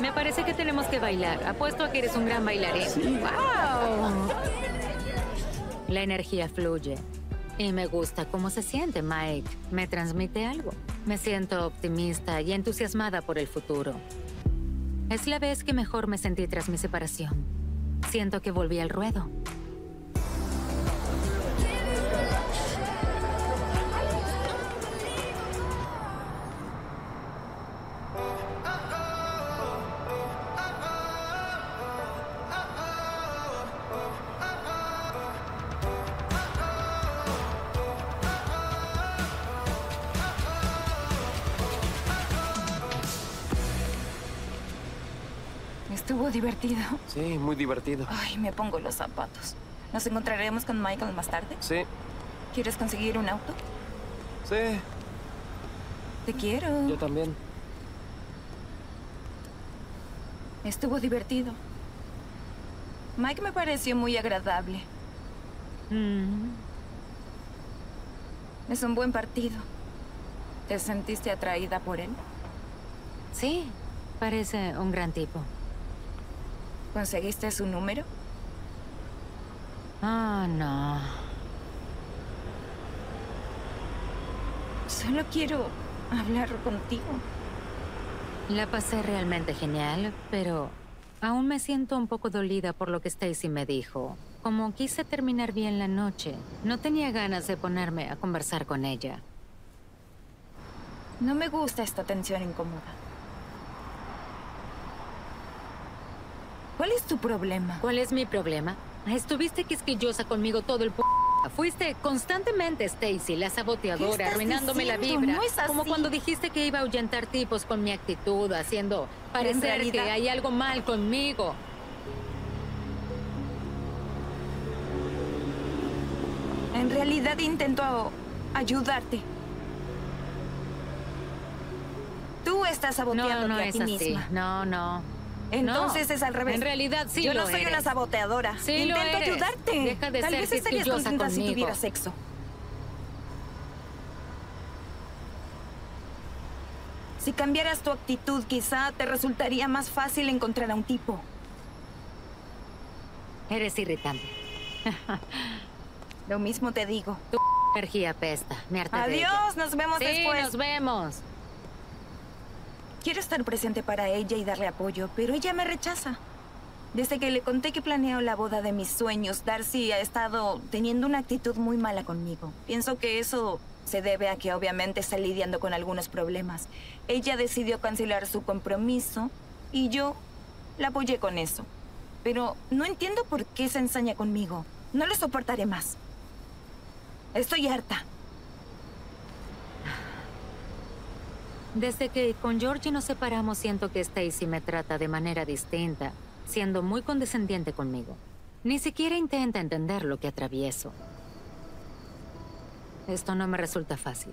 Me parece que tenemos que bailar. Apuesto a que eres un gran bailarín. ¡Wow! La energía fluye. Y me gusta cómo se siente, Mike. Me transmite algo. Me siento optimista y entusiasmada por el futuro. Es la vez que mejor me sentí tras mi separación. Siento que volví al ruedo. Estuvo divertido. Sí, muy divertido. Ay, me pongo los zapatos. ¿Nos encontraremos con Michael más tarde? Sí, ¿Quieres conseguir un auto? sí, Te quiero. yo también. Estuvo divertido. Mike me pareció muy agradable. Mm. Es un buen partido. ¿Te sentiste atraída por él? Sí, parece un gran tipo. ¿Conseguiste su número? Ah, no. Solo quiero hablar contigo. La pasé realmente genial, pero aún me siento un poco dolida por lo que Stacy me dijo. Como quise terminar bien la noche, no tenía ganas de ponerme a conversar con ella. No me gusta esta tensión incómoda. ¿Cuál es tu problema? ¿Cuál es mi problema? Estuviste quisquillosa conmigo todo el p Fuiste constantemente Stacy, la ¿Qué saboteadora, arruinándome la vibra. No es Como así. cuando dijiste que iba a ahuyentar tipos con mi actitud, haciendo parecer realidad- que hay algo mal conmigo. En realidad intento ayudarte. Tú estás saboteándote No, no a es ti así. misma. No, no. Entonces No. es al revés. En realidad sí Yo no soy eres. una saboteadora. Sí lo Intento eres. ayudarte. Deja de Tal ser vez estarías contenta si conmigo. tuviera sexo. Si cambiaras tu actitud, quizá te resultaría más fácil encontrar a un tipo. Eres irritante. Lo mismo te digo. Tu energía pesta. Me harté de ella. Adiós, nos vemos Sí, después. nos vemos. Quiero estar presente para ella y darle apoyo, pero ella me rechaza. Desde que le conté que planeo la boda de mis sueños, Darcy ha estado teniendo una actitud muy mala conmigo. Pienso que eso se debe a que obviamente está lidiando con algunos problemas. Ella decidió cancelar su compromiso y yo la apoyé con eso. Pero no entiendo por qué se ensaña conmigo. No lo soportaré más. Estoy harta. Desde que con Georgie nos separamos, siento que Stacy me trata de manera distinta, siendo muy condescendiente conmigo. Ni siquiera intenta entender lo que atravieso. Esto no me resulta fácil.